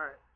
All right.